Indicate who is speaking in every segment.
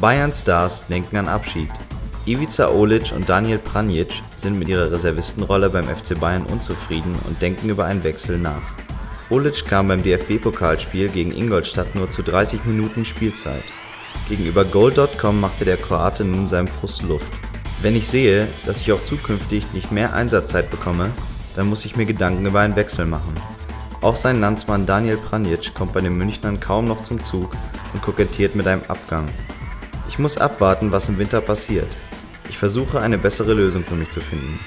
Speaker 1: Bayern-Stars denken an Abschied. Ivica Olic und Daniel Pranjic sind mit ihrer Reservistenrolle beim FC Bayern unzufrieden und denken über einen Wechsel nach. Olic kam beim DFB-Pokalspiel gegen Ingolstadt nur zu 30 Minuten Spielzeit. Gegenüber Goal.com machte der Kroate nun seinem Frust Luft. Wenn ich sehe, dass ich auch zukünftig nicht mehr Einsatzzeit bekomme, dann muss ich mir Gedanken über einen Wechsel machen. Auch sein Landsmann Daniel Pranjic kommt bei den Münchnern kaum noch zum Zug und kokettiert mit einem Abgang. Ich muss abwarten, was im Winter passiert. Ich versuche eine bessere Lösung für mich zu finden.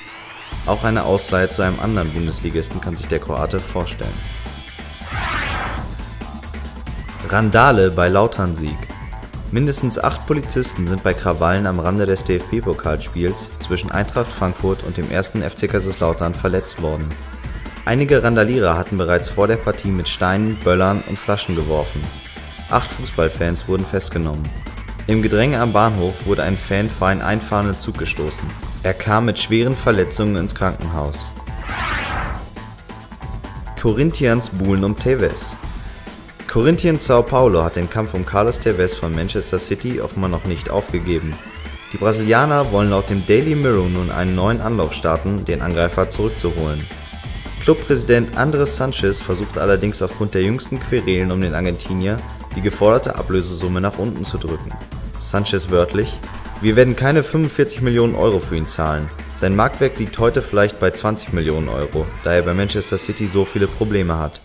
Speaker 1: Auch eine Ausleihe zu einem anderen Bundesligisten kann sich der Kroate vorstellen. Randale bei Lautern-Sieg. Mindestens acht Polizisten sind bei Krawallen am Rande des DFB-Pokalspiels zwischen Eintracht Frankfurt und dem 1. FC Kaiserslautern verletzt worden. Einige Randalierer hatten bereits vor der Partie mit Steinen, Böllern und Flaschen geworfen. Acht Fußballfans wurden festgenommen. Im Gedränge am Bahnhof wurde ein Fan vor einen einfahrenden Zug gestoßen. Er kam mit schweren Verletzungen ins Krankenhaus. Corinthians buhlen um Tevez. Corinthians Sao Paulo hat den Kampf um Carlos Tevez von Manchester City offenbar noch nicht aufgegeben. Die Brasilianer wollen laut dem Daily Mirror nun einen neuen Anlauf starten, den Angreifer zurückzuholen. Clubpräsident Andres Sanchez versucht allerdings aufgrund der jüngsten Querelen um den Argentinier die geforderte Ablösesumme nach unten zu drücken. Sanchez wörtlich: Wir werden keine 45 Millionen Euro für ihn zahlen. Sein Marktwert liegt heute vielleicht bei 20 Millionen Euro, da er bei Manchester City so viele Probleme hat